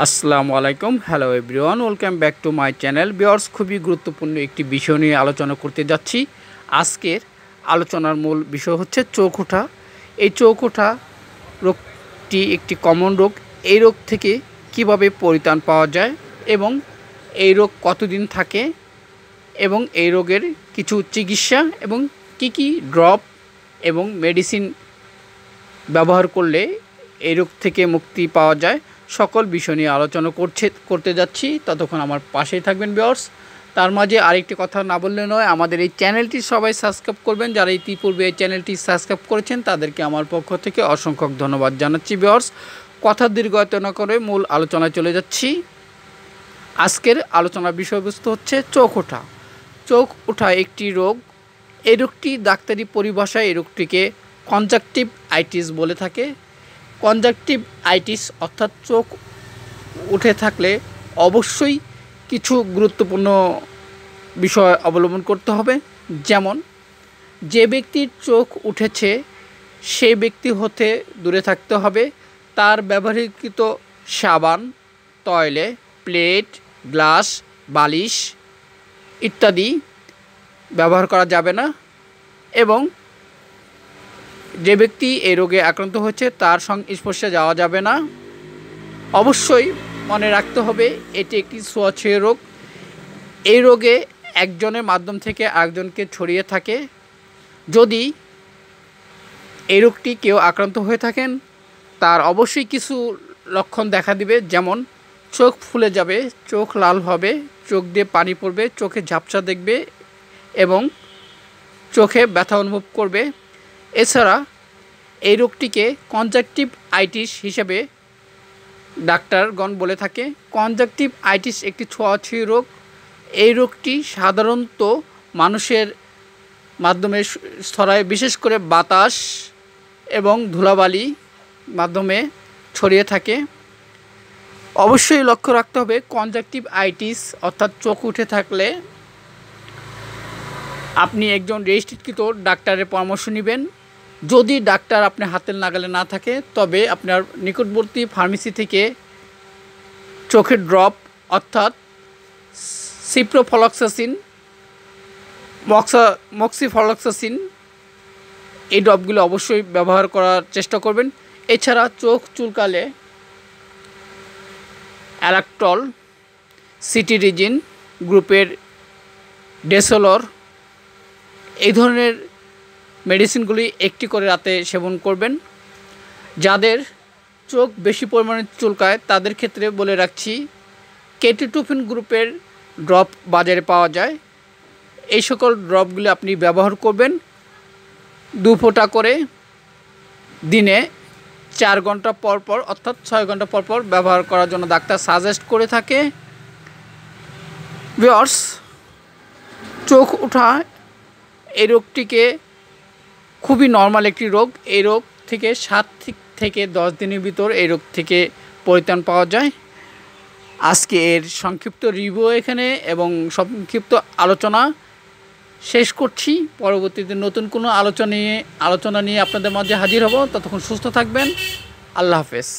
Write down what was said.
আসসালামু আলাইকুম। Hello everyone welcome back to my channel বিয়ার্স খুবই গুরুত্বপূর্ণ একটি বিষয় নিয়ে আলোচনা করতে যাচ্ছি। আজকের আলোচনার মূল বিষয় হচ্ছে চোখ ওঠা। এই চোখ ওঠা রোগটি একটি কমন রোগ। এই রোগ থেকে কীভাবে পরিত্রাণ পাওয়া যায় এবং এই রোগ কতদিন থাকে এবং এই রোগের কিছু চিকিৎসা এবং কি কি ড্রপ এবং মেডিসিন ব্যবহার করলে এই রোগ থেকে মুক্তি পাওয়া যায়। সকল বিষয় নিয়ে আলোচনা করছে, করতে যাচ্ছি। ততক্ষণ আমার পাশেই থাকবেন বিয়ার্স তার মাঝে আরেকটি কথা না বললে নয়, আমাদের এই চ্যানেলটি সবাই সাবস্ক্রাইব করবেন। যারা ইতিপূর্বে এই চ্যানেলটি সাবস্ক্রাইব করেছেন, তাদেরকে আমার পক্ষ থেকে অসংখ্য ধন্যবাদ জানাচ্ছি বিয়ার্স কথা দীর্ঘায়িত না করে মূল আলোচনায় চলে যাচ্ছি। আজকের আলোচনার বিষয়বস্তু হচ্ছে চোখ ওঠা। চোখ ওঠা একটি রোগ। এই রোগটি ডাক্তারি পরিভাষায় এই রোগটিকে কনজাকটিভ আইটিস বলে থাকে। কনজাকটিভ আইটিস, অর্থাৎ চোখ উঠে থাকলে অবশ্যই কিছু গুরুত্বপূর্ণ বিষয় অবলম্বন করতে হবে। যেমন, যে ব্যক্তির চোখ উঠেছে সেই ব্যক্তি হতে দূরে থাকতে হবে। তার ব্যবহৃত সাবান তয়লে প্লেট, গ্লাস, বালিশ ইত্যাদি ব্যবহার করা যাবে না। এবং যে ব্যক্তি এই রোগে আক্রান্ত হচ্ছে, তার সংস্পর্শে যাওয়া যাবে না। অবশ্যই মনে রাখতে হবে, এটি একটি ছোঁয়াছুঁয়ে রোগ। এই রোগে একজনের মাধ্যম থেকে আরেকজনকে ছড়িয়ে থাকে। যদি এই রোগটি কেউ আক্রান্ত হয়ে থাকেন, তার অবশ্যই কিছু লক্ষণ দেখা দিবে, যেমন চোখ ফুলে যাবে, চোখ লাল হবে, চোখ দিয়ে পানি পড়বে, চোখে ঝাপসা দেখবে এবং চোখে ব্যথা অনুভব করবে। এছাড়া এই রোগটিকে কনজাকটিভ আইটিস হিসেবে ডাক্তারগণ বলে থাকে। কনজাকটিভ আইটিস একটি ছোঁয়াছুঁয়ি রোগ। এই রোগটি সাধারণত মানুষের মাধ্যমে ছড়ায়, বিশেষ করে বাতাস এবং ধুলাবালি মাধ্যমে ছড়িয়ে থাকে। অবশ্যই লক্ষ্য রাখতে হবে কনজাকটিভ আইটিস অর্থাৎ চোখ উঠে থাকলে আপনি একজন রেজিস্ট্রিকৃত ডাক্তারের পরামর্শ নেবেন। যদি ডাক্তার আপনার হাতের নাগালে না থাকে, তবে আপনার নিকটবর্তী ফার্মেসি থেকে চোখের ড্রপ অর্থাৎ সিপ্রোফলক্সাসিন মক্সা মক্সিফলক্সাসিন এই ড্রপগুলো অবশ্যই ব্যবহার করার চেষ্টা করবেন। এছাড়া চোখ চুলকালে অ্যালাক্টল সিটিরিজিন গ্রুপের ডেসোলর, এই ধরনের মেডিসিনগুলি একটি করে রাতে সেবন করবেন। যাদের চোখ বেশি পরিমাণে চুলকায়, তাদের ক্ষেত্রে বলে রাখছি, কেটিটুফিন গ্রুপের ড্রপ বাজারে পাওয়া যায়। এই সকল ড্রপগুলি আপনি ব্যবহার করবেন দু ফোঁটা করে দিনে চার ঘণ্টা পর পর, অর্থাৎ ছয় ঘণ্টা পর পর ব্যবহার করার জন্য ডাক্তার সাজেস্ট করে থাকে। ভিওর্স চোখ ওঠা এই রোগটিকে খুবই নর্মাল একটি রোগ। এই রোগ থেকে সাত থেকে দশ দিনের ভিতর এই রোগ থেকে পরিত্রাণ পাওয়া যায়। আজকে এর সংক্ষিপ্ত রিভিউ এখানে এবং সংক্ষিপ্ত আলোচনা শেষ করছি। পরবর্তীতে নতুন কোনো আলোচনা নিয়ে আলোচনা নিয়ে আপনাদের মাঝে হাজির হব। ততক্ষণ সুস্থ থাকবেন। আল্লাহ হাফেজ।